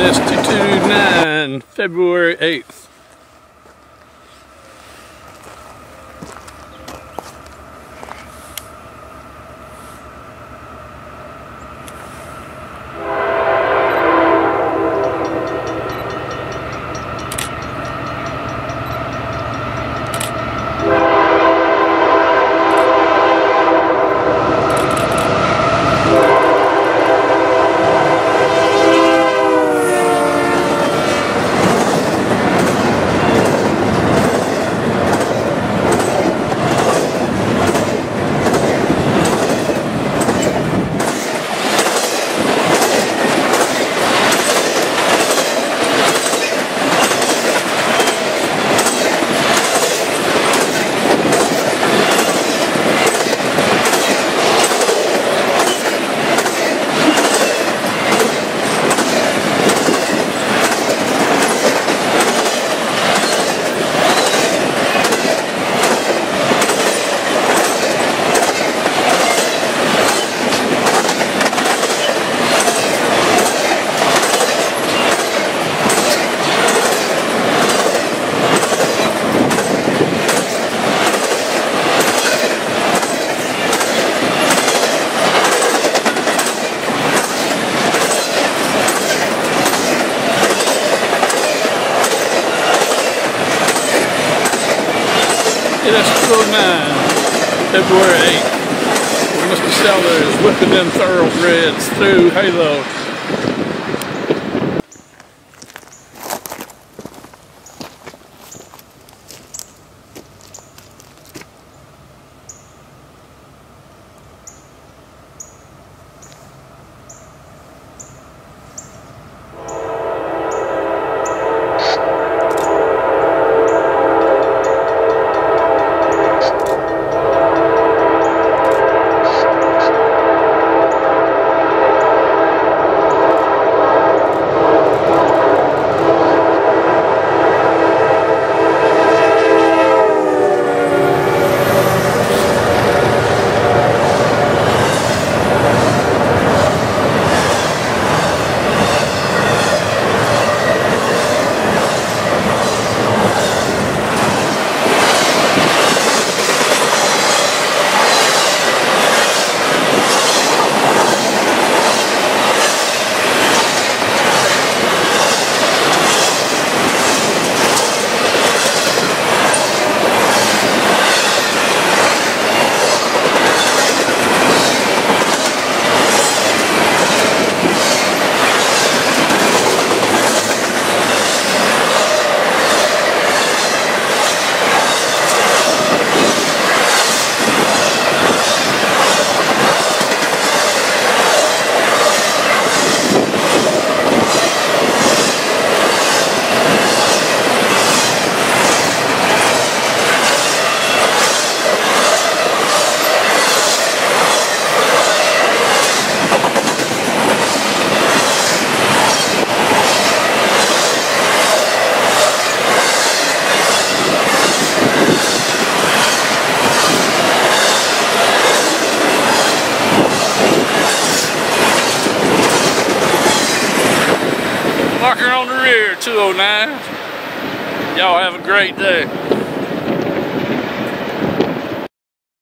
it is 229 February 8th. That's 209, February 8th. Mr. Sellars is whipping them thoroughbreds through Haylow. Marker on the rear, 209. Y'all have a great day.